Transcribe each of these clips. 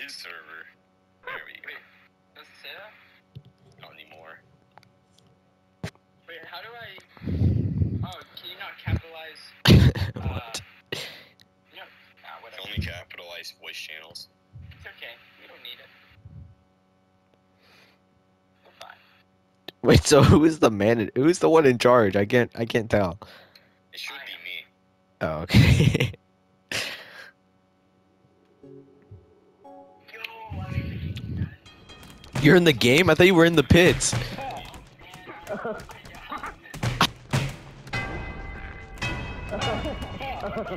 his server. There we go. Does it say that? Not anymore. Wait, how do I? Oh, can you not capitalize? what? Uh, you know, ah, It's whatever. only capitalized voice channels. It's okay. We don't need it. We're fine. Wait, so who is the man? Who's the one in charge? I can't. I can't tell. It should be me. Oh, okay. You're in the game. I thought you were in the pits.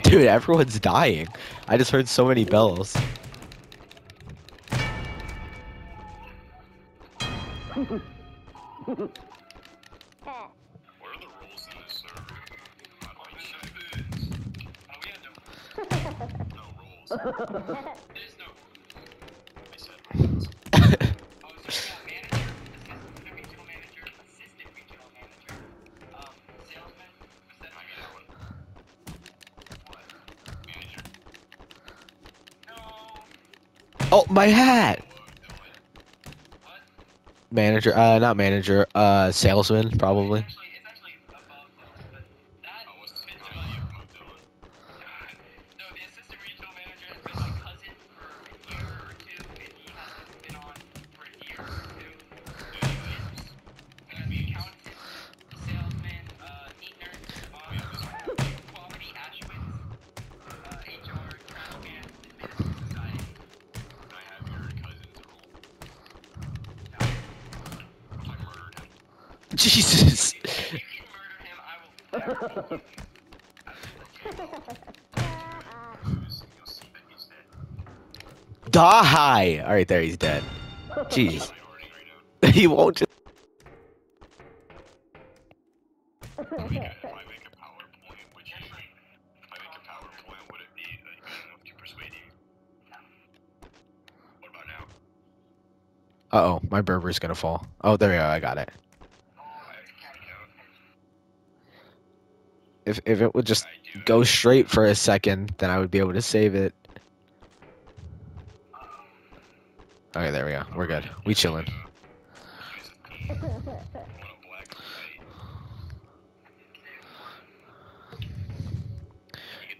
Dude, everyone's dying. I just heard so many bells. Oh, my hat. Manager. Uh, not manager. Uh, salesman probably. Be Alright, there he's dead. persuade he won't now? Uh oh, my Berber's gonna fall. Oh, there we go. I got it. If if it would just go straight for a second, then I would be able to save it. Okay, there we go. We're good. We chilling.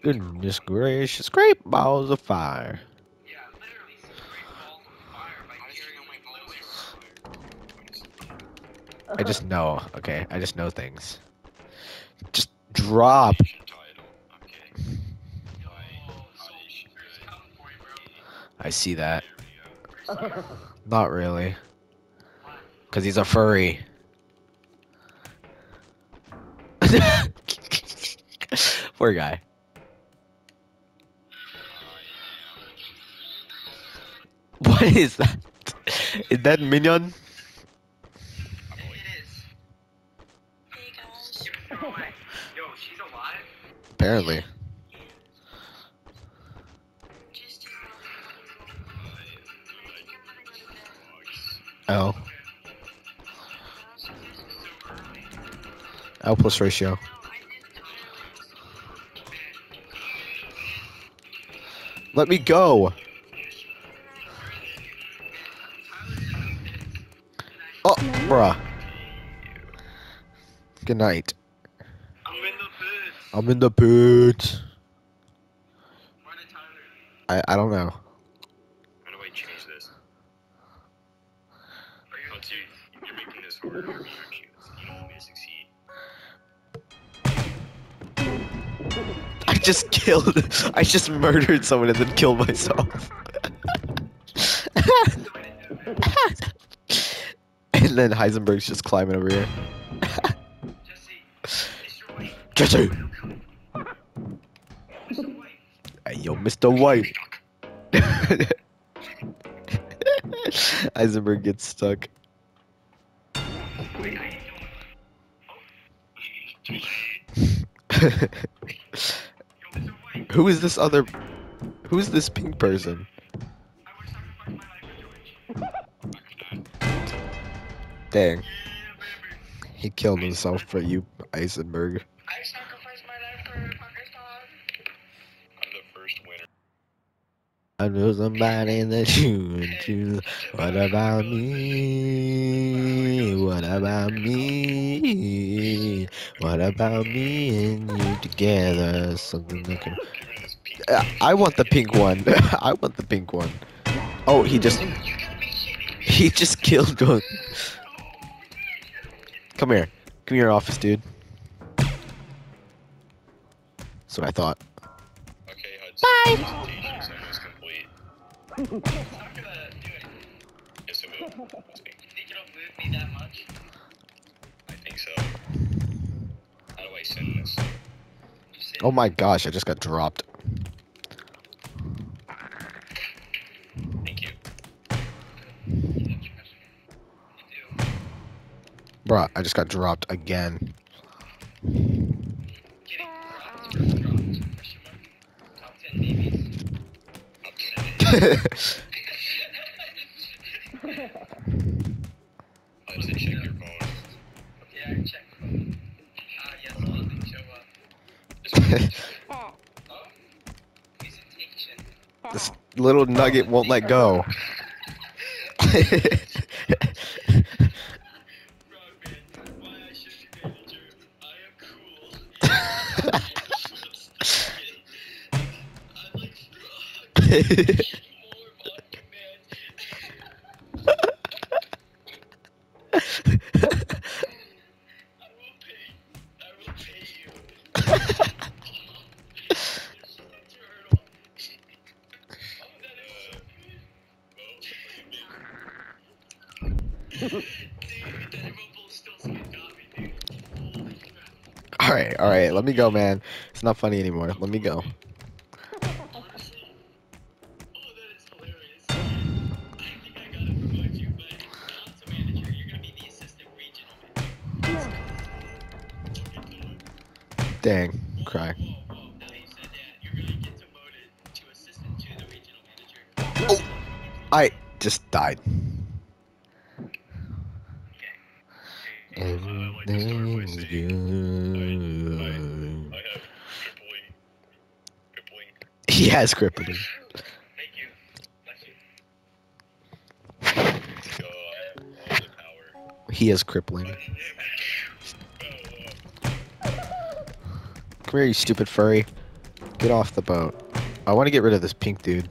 Goodness gracious, great balls of fire. Yeah, literally some great balls of fire by Jerry Lewis. I just know. Okay, I just know things. Just drop. I see that. Not really. Cause he's a furry. Poor guy. What is that? Is that minion? Apparently. L. L plus ratio. Let me go. Oh, bruh. Good night. I'm in the pits. I'm in the pit. Why did Tyler leave? I, I don't know. How do I change this? Oh, dude, you're making this harder for me, aren't you? You don't want me to succeed. I just killed. I just murdered someone and then killed myself. and then Heisenberg's just climbing over here. Jesse. Jesse! Mr. White. Hey, yo, Mr. White. Heisenberg gets stuck. Who is this other? Who is this pink person? Dang, he killed himself for you, Heisenberg. I sacrificed my life for Pakistan. I'm the first winner. I know somebody that you would choose. What about me? What about me? What about me and you together? Something that can. Give me this pink. I want the pink one. I want the pink one. Oh, he just You gotta be kidding me. he just killed one. Come here. Come here, office dude. That's what I thought. Okay, Bye. Oh my gosh, I just got dropped. Thank. You. Bruh, I just got dropped again. Getting dropped. Dropped. Question mark. Top 10 babies. Up to Hudson, check your phone. Yeah, I checked. Ah, yes, nothing show up. Just Oh? Presentation. This little nugget won't let go. Wrong man. Why I should be manager. I am cool. I like frog. More vodka, man. I will pay. I will pay you. You're so turtle. Oh, that is so good. Dude, that Rumble still got me, dude. Holy crap. Alright, alright, let me go, man. It's not funny anymore. Let me go. The cry. manager. I just died. I have crippling. He has crippling. Come here, you stupid furry. Get off the boat. I want to get rid of this pink dude.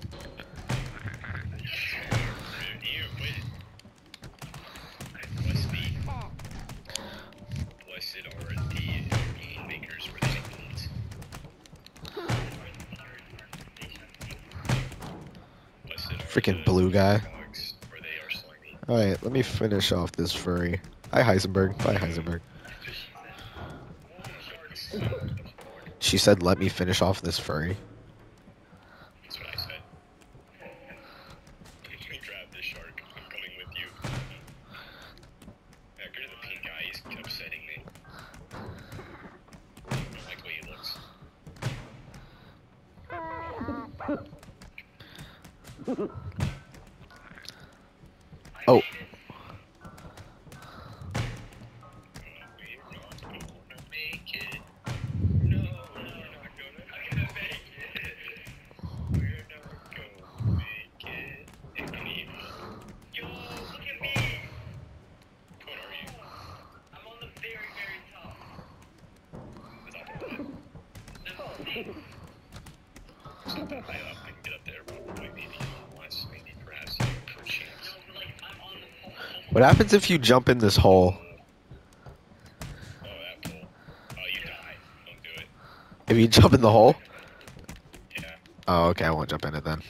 Freaking blue guy. Alright, let me finish off this furry. Hi, Heisenberg. Bye, Heisenberg. Sharks. She said, let me finish off this furry. That's what I said. Let me grab this shark. I'm coming with you. Yeah, get the pink guy. He's upsetting me. I don't like the way he looks. Oh. What happens if you jump in this hole? Oh, that pole. Oh, you die. Don't do it. If you jump in the hole? Yeah. Oh, okay, I won't jump in it then.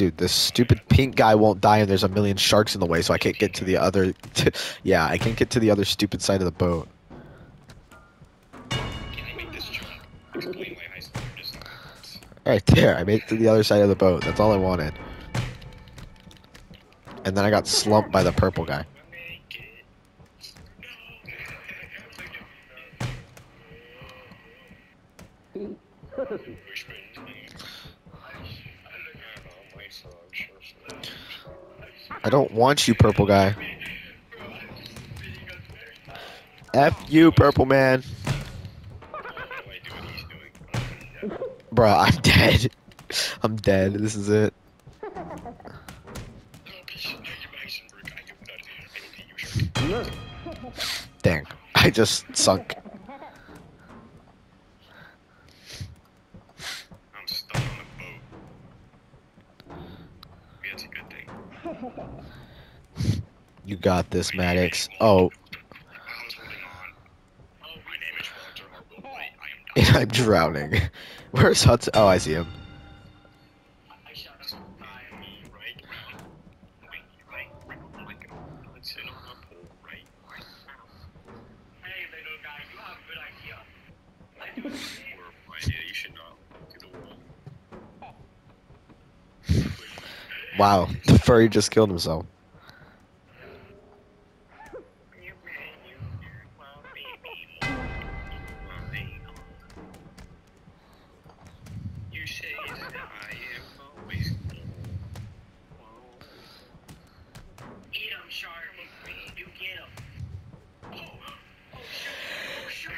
Dude, this stupid pink guy won't die and there's a million sharks in the way, so I can't get to the other... yeah, I can't get to the other stupid side of the boat. Right there, I made it to the other side of the boat. That's all I wanted. And then I got slumped by the purple guy. I don't want you, purple guy. F you, purple man. Bruh, I'm dead. I'm dead. This is it. Dang. I just sunk. I'm stuck on the boat. A good. You got this, Maddox. Oh, I was holding on. My name is Walter Harville White. I am and dying. I'm drowning. Where's Hudson? Oh, I see him. Wow, the furry just killed himself. You man, you well, baby, You say that I am always Eat him, shark. You get him. Oh, oh, shoot. Oh, shoot.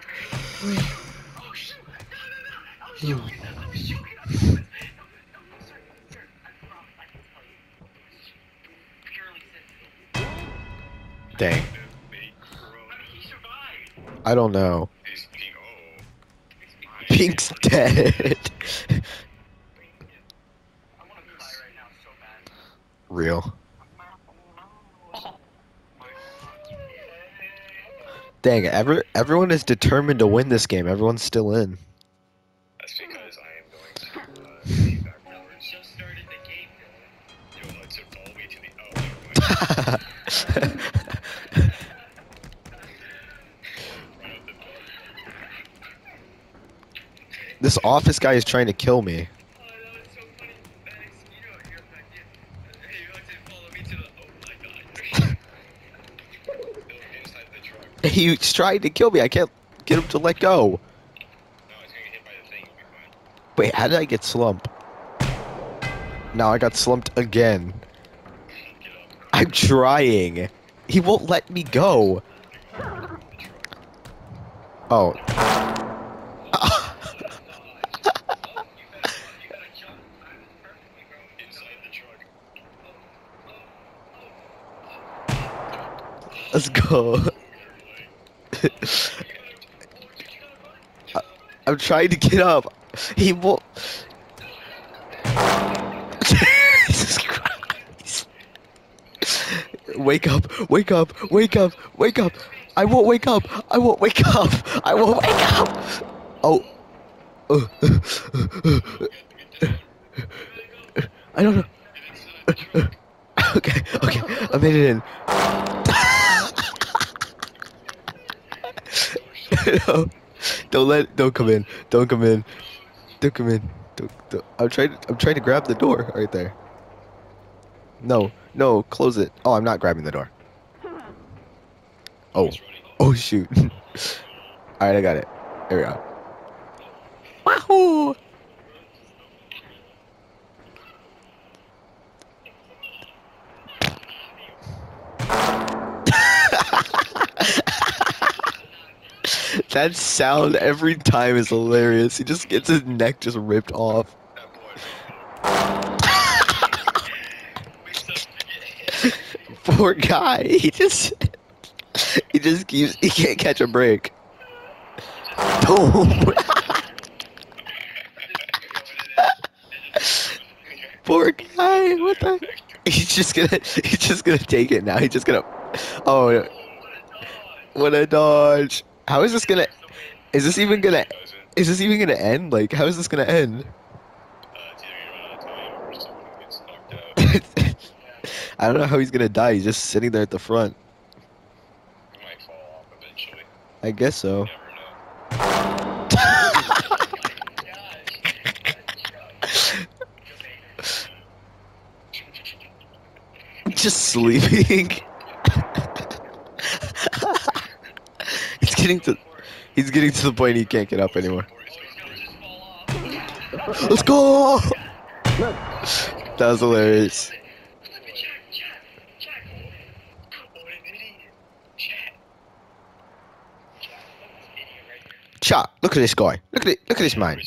Oh, shoot. No, no, no. I'm shooting. I'm shooting. I'm shooting. No, no, no, sir. Sir, I promise I can tell you. Purely sensitive. Dang. I don't know. Pink's dead. Real. Dang, ever everyone is determined to win this game. Everyone's still in. That's because I am going to uh, leave backwards. Just started the game. Yo, let's follow me to the. Oh, never mind. Right up the door. This office guy is trying to kill me. He's trying to kill me. I can't get him to let go. Wait, how did I get slumped? Now I got slumped again. I'm trying. He won't let me go. Oh. Let's go. I- I'm trying to get up. He won't. Jesus Christ. Wake up, wake up, wake up, wake up. I won't wake up. I won't wake up. I won't wake up. Oh. I don't know. Okay, okay. I made it in. don't let, don't come in, don't come in, don't come in. Don't, don't. I'm trying, I'm trying to grab the door right there. No, no, close it. Oh, I'm not grabbing the door. Oh, oh shoot. All right, I got it. There we go. Wahoo! That sound every time is hilarious. He just gets his neck just ripped off. Poor guy. He just he just keeps he can't catch a break. Boom. Poor guy. What the? He's just gonna he's just gonna take it now. He's just gonna. Oh, what a dodge! How is this gonna? Is this even gonna? Is this even gonna end? Like, how is this gonna end? Uh, it's either gonna run out of time or someone gets knocked out. I don't know how he's gonna die. He's just sitting there at the front. He might fall off eventually. I guess so. Just sleeping. Getting to he's getting to the point he can't get up anymore. Let's go! That was hilarious. Chat, look at this guy. Look at it. Look at this man.